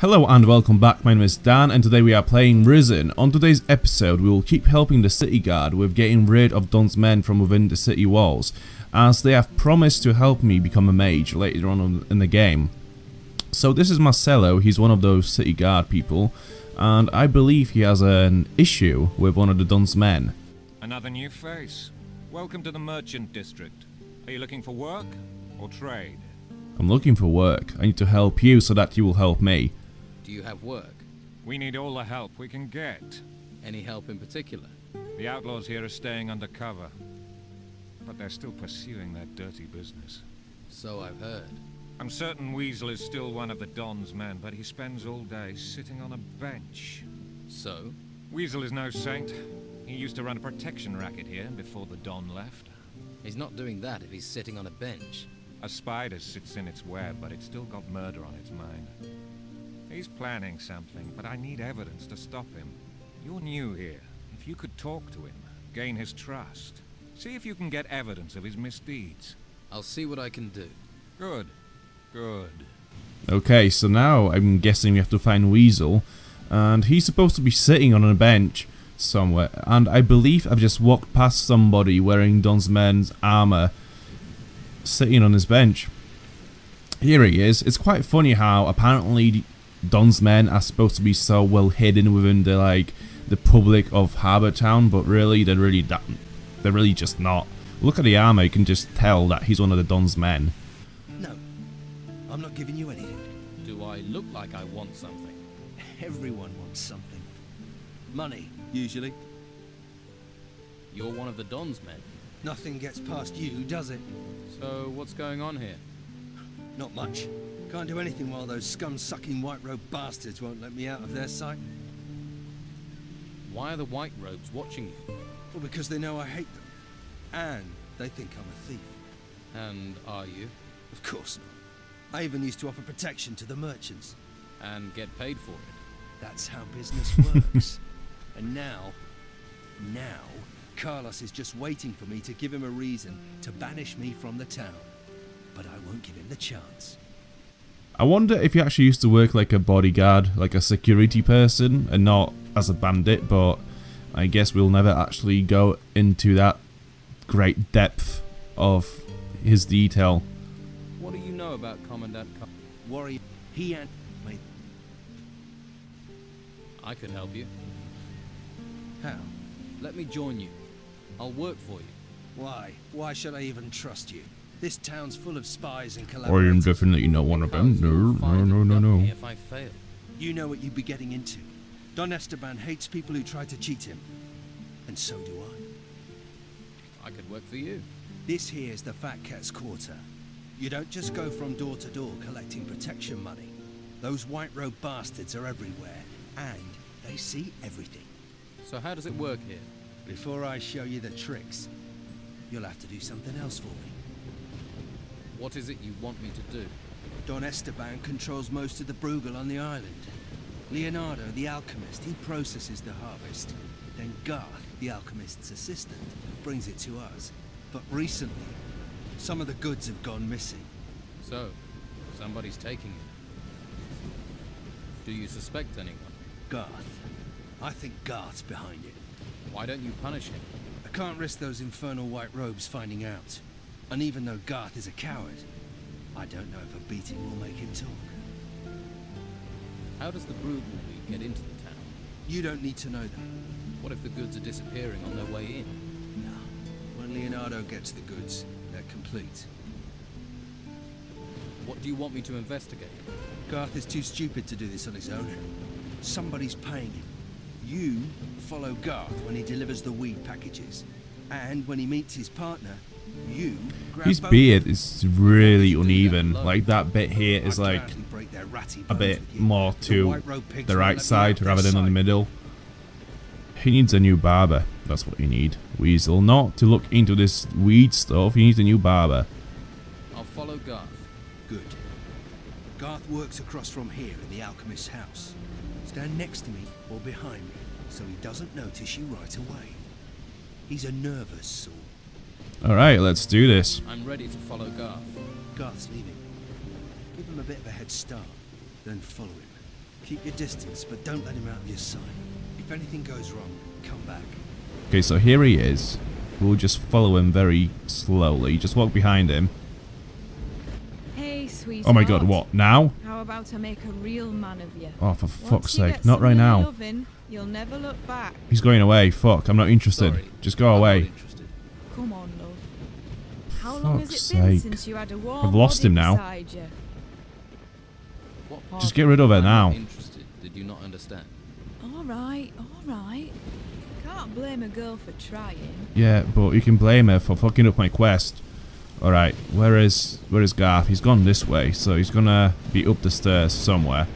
Hello and welcome back, my name is Dan and today we are playing Risen. On today's episode we will keep helping the city guard with getting rid of Don's men from within the city walls, as they have promised to help me become a mage later on in the game. So this is Marcelo, he's one of those city guard people, and I believe he has an issue with one of the Don's men. Another new face. Welcome to the Merchant District. Are you looking for work or trade? I'm looking for work, I need to help you so that you will help me. Do you have work? We need all the help we can get. Any help in particular? The outlaws here are staying under cover. But they're still pursuing their dirty business. So I've heard. I'm certain Weasel is still one of the Don's men, but he spends all day sitting on a bench. So? Weasel is no saint. He used to run a protection racket here before the Don left. He's not doing that if he's sitting on a bench. A spider sits in its web, but it's still got murder on its mind. He's planning something, but I need evidence to stop him. You're new here. If you could talk to him, gain his trust, see if you can get evidence of his misdeeds. I'll see what I can do. Good. Good. Okay, so now I'm guessing we have to find Weasel, and he's supposed to be sitting on a bench somewhere, and I believe I've just walked past somebody wearing Don's men's armor sitting on his bench. Here he is. It's quite funny how apparently Don's men are supposed to be so well hidden within the like the public of Harbour Town, but really they're really that they're really just not. Look at the armor, you can just tell that he's one of the Don's men. No, I'm not giving you anything. Do I look like I want something? Everyone wants something. Money, usually. You're one of the Don's men. Nothing gets past you, does it? So what's going on here? Not much. Can't do anything while those scum-sucking white-robe bastards won't let me out of their sight. Why are the White Robes watching you? Well, because they know I hate them. And they think I'm a thief. And are you? Of course not. I even used to offer protection to the merchants. And get paid for it? That's how business works. and now, now, Carlos is just waiting for me to give him a reason to banish me from the town. But I won't give him the chance. I wonder if he actually used to work like a bodyguard, like a security person, and not as a bandit, but I guess we'll never actually go into that great depth of his detail. What do you know about Commandant Car Warrior, he and me. I can help you. How? Let me join you. I'll work for you. Why? Why should I even trust you? This town's full of spies and I am definitely not one of them. Because No, you'll no, no, no, no. If I fail. You know what you'd be getting into. Don Esteban hates people who try to cheat him. And so do I. I could work for you. This here's the Fat Cat's Quarter. You don't just go from door to door collecting protection money. Those white robe bastards are everywhere, and they see everything. So how does it work here? Before I show you the tricks, you'll have to do something else for me. What is it you want me to do? Don Esteban controls most of the Bruegel on the island. Leonardo, the alchemist, he processes the harvest. Then Garth, the alchemist's assistant, brings it to us. But recently, some of the goods have gone missing. So, somebody's taking it. Do you suspect anyone? Garth. I think Garth's behind it. Why don't you punish him? I can't risk those infernal white robes finding out. And even though Garth is a coward, I don't know if a beating will make him talk. How does the League get into the town? You don't need to know that. What if the goods are disappearing on their way in? No. When Leonardo gets the goods, they're complete. What do you want me to investigate? Garth is too stupid to do this on his own. Somebody's paying him. You follow Garth when he delivers the weed packages. And when he meets his partner, you grab His beard is really uneven. Like that bit here is like gladly break their ratty a bit more to white robe pigs the right side rather than on the middle. He needs a new barber. That's what you need. Weasel. Not to look into this weed stuff. He needs a new barber. I'll follow Garth. Good. Garth works across from here in the alchemist's house. Stand next to me or behind me, so he doesn't notice you right away. He's a nervous sort. Alright, let's do this. I'm ready to follow Garth. Garth's leaving. Give him a bit of a head start, then follow him. Keep your distance, but don't let him out of your sight. If anything goes wrong, come back. Okay, so here he is. We'll just follow him very slowly. Just walk behind him. Hey, sweetheart. Oh my god, what? Now? How about I make a real man of you? Oh, for Once fuck's sake. Not right now. Loving, you'll never look back. He's going away. Fuck, I'm not interested. Sorry, Just go I'm away. Come on, love. How long has Fuck's it been sake. since you had a warm I've lost him now. beside you? What part Just get rid of her now. Interested? Did you not understand? All right, all right. Can't blame a girl for trying. Yeah, but you can blame her for fucking up my quest. Alright, where is where is Garth? He's gone this way, so he's gonna be up the stairs somewhere.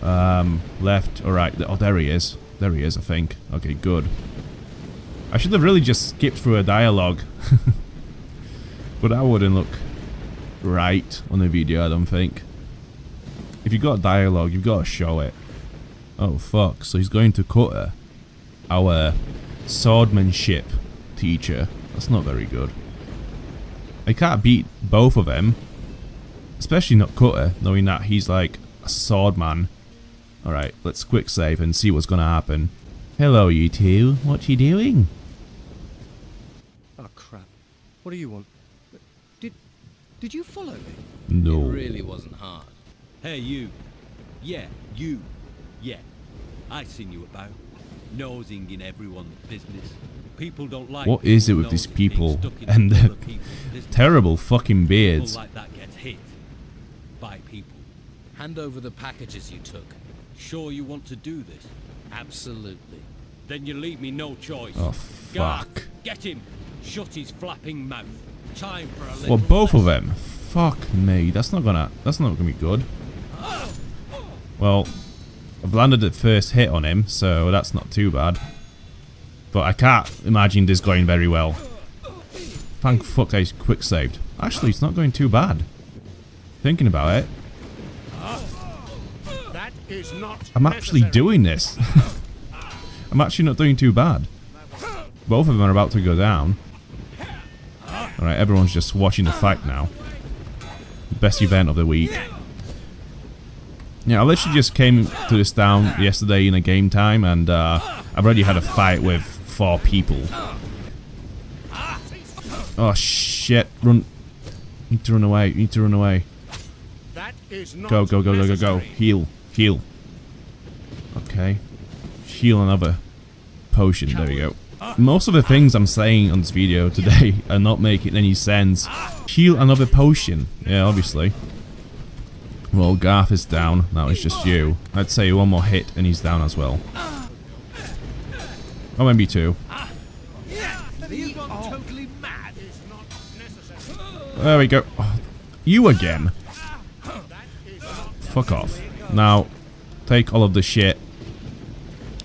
Um, left, alright, oh there he is. There he is, I think. Okay, good. I should have really just skipped through a dialogue. but that wouldn't look right on the video, I don't think. If you've got dialogue, you've got to show it. Oh fuck, so he's going to Cutter. Our swordmanship teacher. That's not very good. I can't beat both of them. Especially not Cutter, knowing that he's like a swordman. Alright, let's quick save and see what's gonna happen. Hello you two, what you doing? Oh crap. What do you want? Did did you follow me? No. It really wasn't hard. Hey, you. Yeah, you. Yeah. I seen you about. Nosing in everyone's business. People don't like What is it with these people and other the terrible fucking beards? People like that gets hit by people. Hand over the packages you took. Sure you want to do this? Absolutely. Then you leave me no choice. Oh Garth, fuck. get him. Shut his flapping mouth. Time for a little Well both of them. Fuck me, that's not gonna that's not gonna be good. Well, I've landed the first hit on him, so that's not too bad. But I can't imagine this going very well. Thank fuck I quick saved. Actually, it's not going too bad. Thinking about it, That is not I'm actually doing this. I'm actually not doing too bad. Both of them are about to go down. Alright, everyone's just watching the fight now. Best event of the week. Yeah, I literally just came to this town yesterday in a game time and uh, I've already had a fight with four people. Oh shit, run. You Need to run away, you need to run away. That is not Go, go, go, go, go, go. Heal, heal. Okay. Heal another potion. There we go. Most of the things I'm saying on this video today are not making any sense. Heal another potion. Yeah, obviously. Well, Garth is down. Now it's just you. I'd say one more hit and he's down as well. Or maybe two. There we go. Oh, you again. Fuck off. Now, take all of the shit.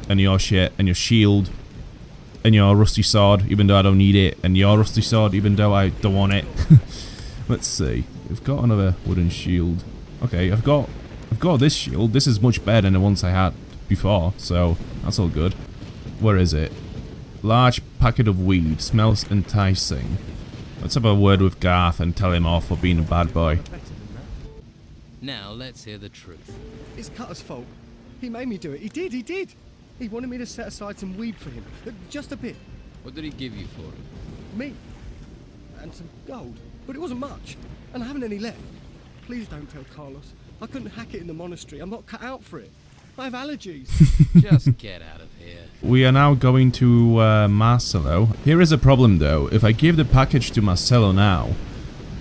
And your shit. And your shield. And your rusty sword, even though I don't need it. And your rusty sword, even though I don't want it. Let's see. We've got another wooden shield. Okay, I've got... I've got this shield. This is much better than the ones I had before. So, that's all good. Where is it? Large packet of weed. Smells enticing. Let's have a word with Garth and tell him off for being a bad boy. Now let's hear the truth. It's Cutter's fault. He made me do it. He did, he did. He wanted me to set aside some weed for him. Uh, Just a bit. What did he give you for it? Me. And some gold. But it wasn't much. And I haven't any left. Please don't tell Carlos. I couldn't hack it in the monastery. I'm not cut out for it. I have allergies. Just get out of here. We are now going to uh, Marcelo. Here is a problem though. If I give the package to Marcelo now,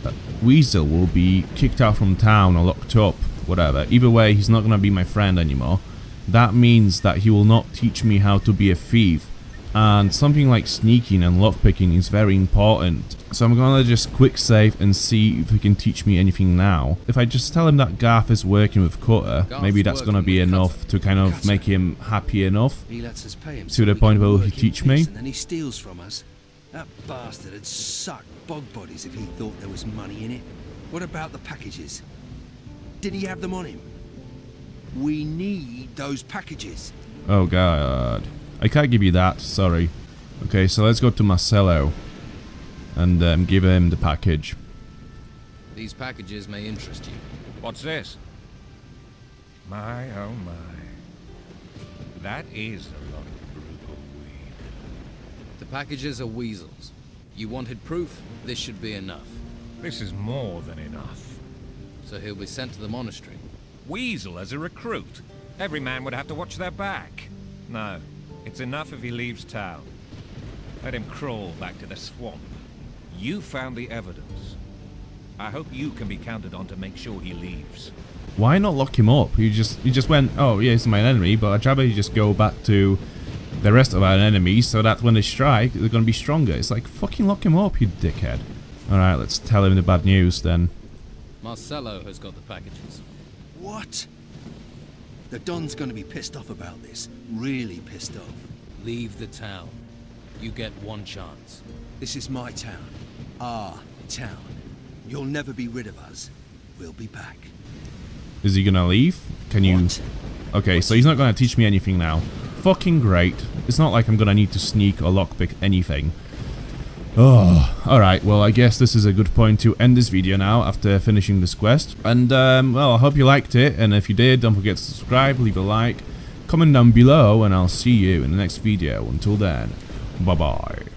uh, Weasel will be kicked out from town or locked up, whatever. Either way, he's not going to be my friend anymore. That means that he will not teach me how to be a thief. And something like sneaking and lockpicking is very important. So I'm gonna just quick save and see if he can teach me anything now. If I just tell him that Garth is working with Cutter, maybe that's gonna be enough to kind of make him happy enough. He lets us pay him. To the point where he in teach me? And then he steals from us. That bastard had sucked bog bodies if he thought there was money in it. What about the packages? Did he have them on him? We need those packages. Oh god. I can't give you that, sorry. Okay, so let's go to Marcelo. And um, give him the package. These packages may interest you. What's this? My, oh my. That is a lot of brutal weed. The packages are Weasel's. You wanted proof? This should be enough. This is more than enough. So he'll be sent to the monastery. Weasel as a recruit. Every man would have to watch their back. No, it's enough if he leaves town. Let him crawl back to the swamp. You found the evidence. I hope you can be counted on to make sure he leaves. Why not lock him up? You just you just went, oh yeah, he's my enemy, but I'd rather you just go back to the rest of our enemies so that when they strike, they're going to be stronger. It's like, fucking lock him up, you dickhead. Alright, let's tell him the bad news then. Marcelo has got the packages. What? The Don's gonna be pissed off about this. Really pissed off. Leave the town. You get one chance. This is my town. Our town. You'll never be rid of us. We'll be back. Is he gonna leave? Can you... What? Okay, so he's not gonna teach me anything now. Fucking great. It's not like I'm gonna need to sneak or lockpick anything. Oh, alright, well I guess this is a good point to end this video now after finishing this quest. And, um, well, I hope you liked it, and if you did, don't forget to subscribe, leave a like, comment down below, and I'll see you in the next video. Until then, bye-bye.